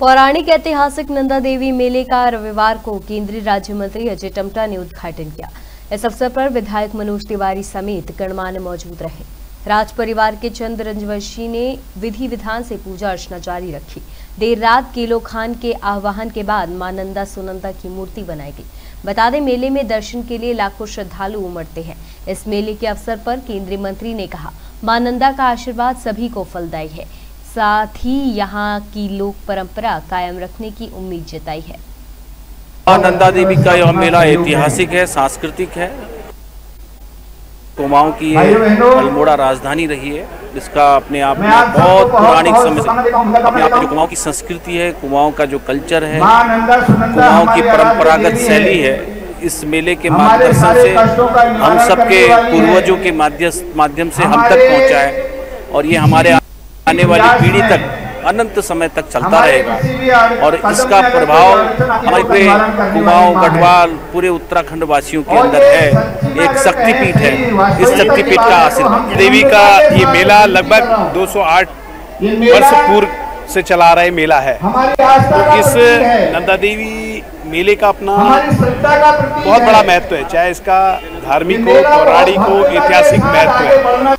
पौराणिक ऐतिहासिक नंदा देवी मेले का रविवार को केंद्रीय राज्य मंत्री अजय टमटा ने उद्घाटन किया। इस अवसर पर विधायक मनोज तिवारी समेत गणमान्य मौजूद रहे। राज परिवार के चंद रंजवंशी ने विधि विधान से पूजा अर्चना जारी रखी। देर रात केलो खान के आह्वान के बाद माँ नंदा सुनंदा की मूर्ति बनाई गई। बता दें, मेले में दर्शन के लिए लाखों श्रद्धालु उमड़ते हैं। इस मेले के अवसर पर केंद्रीय मंत्री ने कहा, माँ नंदा का आशीर्वाद सभी को फलदायी है। साथ ही यहाँ की लोक परंपरा कायम रखने की उम्मीद जताई है। नंदा देवी का यह मेला ऐतिहासिक है सांस्कृतिक है। कुमाऊं की ये अल्मोड़ा राजधानी रही है जिसका अपने आप में बहुत पौराणिक समय से अपने आप में जो कुमाऊं की संस्कृति है कुमाऊं का जो कल्चर है कुमाऊं की परंपरागत शैली है। इस मेले के मार्गदर्शन से हम सबके पूर्वजों के माध्यम से हम तक पहुँचा है। और ये हमारे आने वाली पीढ़ी तक अनंत समय तक चलता रहेगा। और इसका प्रभाव हमारे पूरे कुमाऊं गढ़वाल पूरे उत्तराखंड वासियों के अंदर है। एक शक्तिपीठ है। इस शक्तिपीठ का आशीर्वाद। देवी का ये मेला लगभग 208 वर्ष पूर्व से चला रहे मेला है। तो इस नंदा देवी मेले का अपना बहुत बड़ा महत्व है चाहे इसका धार्मिक हो पौराणिक हो ऐतिहासिक महत्व है।